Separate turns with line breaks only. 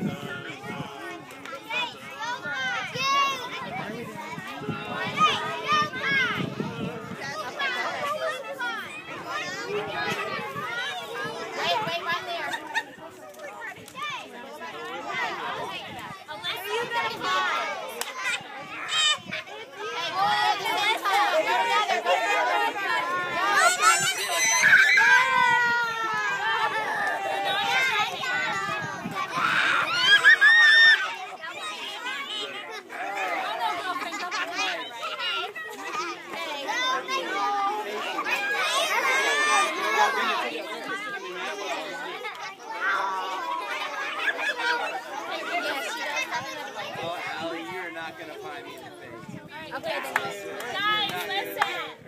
Yeah. That wants to do Pastor Sam and Pastor Mike?